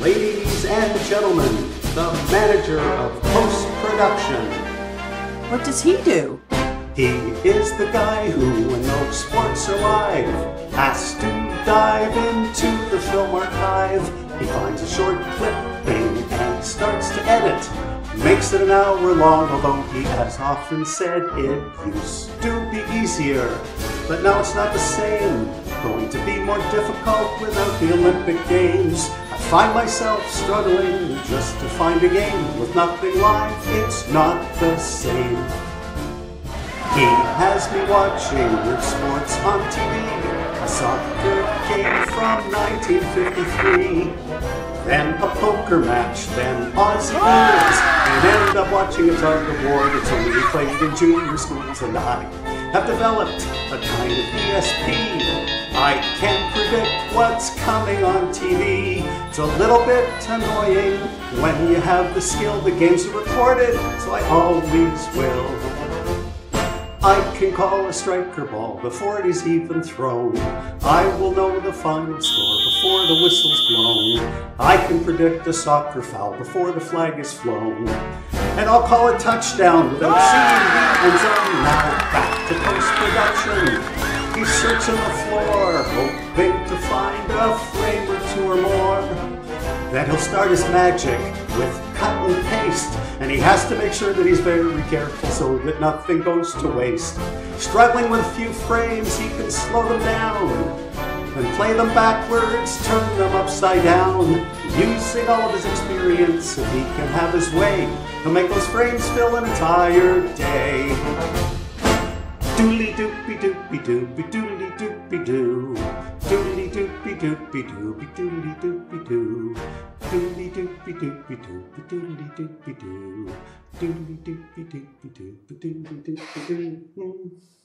Ladies and gentlemen, the manager of post production. What does he do? He is the guy who, when no sports are live, has to dive into the film archive. He finds a short clipping and starts to edit. Makes it an hour long, although he has often said it used to be easier. But now it's not the same. Going to be more difficult without the Olympic Games. Find myself struggling just to find a game with nothing live. It's not the same. He has me watching weird sports on TV. A soccer game from 1953. Then a poker match, then Aussie Rules, and end up watching a tug of war that's only played in junior schools. And I have developed a kind of ESP. I can't predict what's coming on TV. It's a little bit annoying when you have the skill. The games are recorded, so I always will. I can call a strike or ball before it is even thrown. I will know the final score before the whistle's blown. I can predict a soccer foul before the flag is flown. And I'll call a touchdown without ah! seeing the end zone. Now post-production. He's searching the floor, hoping to find a frame or two or more. Then he'll start his magic with cut and paste, and he has to make sure that he's very careful so that nothing goes to waste. Struggling with a few frames, he can slow them down and play them backwards, turn them upside down. Using all of his experience, if he can have his way, he'll make those frames fill an entire day. Doodly doopy doopy doopy doodly doopy doo. Doodly doopy doopy doopy doodly doopy doo. Doodly doopy doopy doopy doodly doopy doo. Doodly doopy doopy doopy doodly doopy doo.